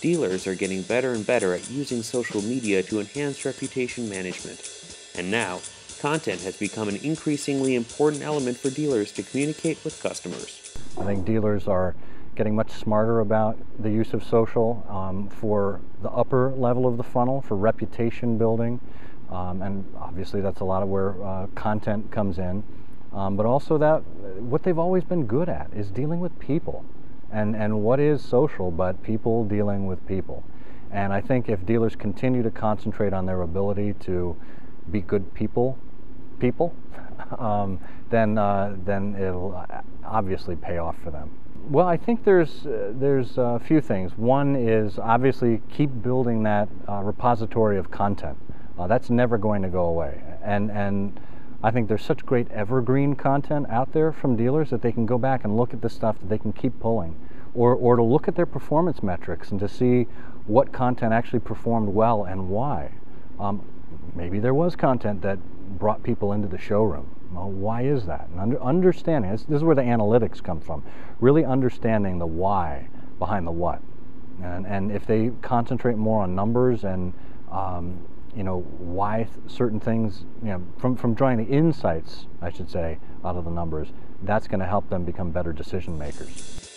dealers are getting better and better at using social media to enhance reputation management. And now, content has become an increasingly important element for dealers to communicate with customers. I think dealers are getting much smarter about the use of social um, for the upper level of the funnel, for reputation building, um, and obviously that's a lot of where uh, content comes in. Um, but also that what they've always been good at is dealing with people. And, and what is social but people dealing with people? And I think if dealers continue to concentrate on their ability to be good people, people, um, then, uh, then it'll obviously pay off for them. Well, I think there's, uh, there's a few things. One is obviously keep building that uh, repository of content. Uh, that's never going to go away. And, and I think there's such great evergreen content out there from dealers that they can go back and look at the stuff that they can keep pulling. Or, or to look at their performance metrics and to see what content actually performed well and why. Um, maybe there was content that brought people into the showroom. Well, why is that? And under, understanding, this, this, is where the analytics come from. Really understanding the why behind the what. And, and if they concentrate more on numbers and um, you know, why certain things, you know, from, from drawing the insights, I should say, out of the numbers, that's going to help them become better decision makers.